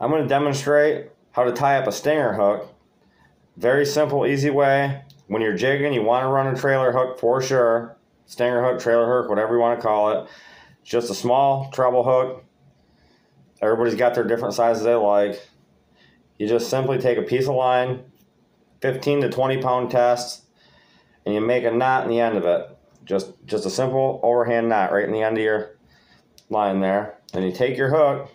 I'm going to demonstrate how to tie up a stinger hook. Very simple, easy way. When you're jigging, you want to run a trailer hook for sure. Stinger hook, trailer hook, whatever you want to call it. Just a small treble hook. Everybody's got their different sizes they like. You just simply take a piece of line, 15 to 20 pound test, and you make a knot in the end of it. Just, just a simple overhand knot right in the end of your line there. Then you take your hook,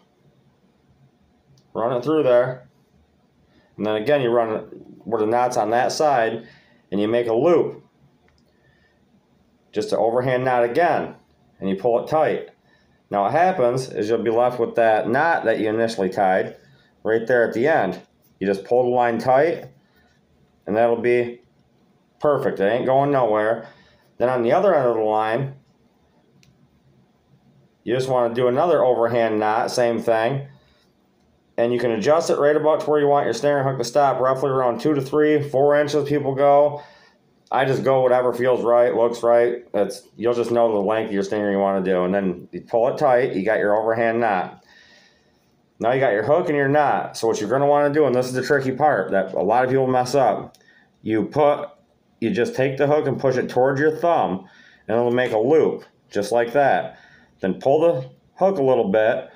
run it through there, and then again you run it where the knot's on that side, and you make a loop. Just an overhand knot again, and you pull it tight. Now what happens is you'll be left with that knot that you initially tied right there at the end. You just pull the line tight, and that'll be perfect. It ain't going nowhere. Then on the other end of the line, you just want to do another overhand knot, same thing. And you can adjust it right about to where you want your stinger hook to stop, roughly around two to three, four inches people go. I just go whatever feels right, looks right. That's you'll just know the length of your stinger you want to do. And then you pull it tight, you got your overhand knot. Now you got your hook and your knot. So what you're gonna want to do, and this is the tricky part that a lot of people mess up, you put you just take the hook and push it towards your thumb and it'll make a loop just like that. Then pull the hook a little bit,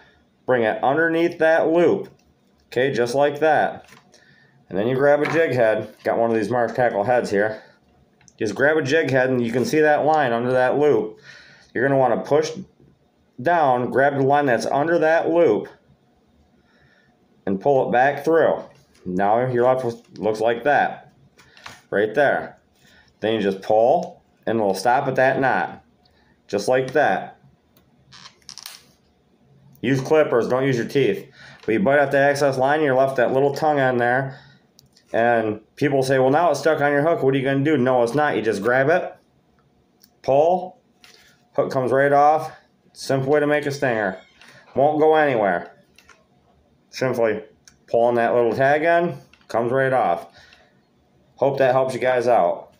bring it underneath that loop, okay, just like that. And then you grab a jig head, got one of these Marks Tackle heads here. Just grab a jig head and you can see that line under that loop. You're gonna wanna push down, grab the line that's under that loop, and pull it back through. Now you're left looks like that, right there. Then you just pull and it'll stop at that knot, just like that. Use clippers, don't use your teeth. But you bite off the excess line, you're left that little tongue on there. And people say, well, now it's stuck on your hook. What are you going to do? No, it's not. You just grab it, pull, hook comes right off. Simple way to make a stinger. Won't go anywhere. Simply pulling that little tag in, comes right off. Hope that helps you guys out.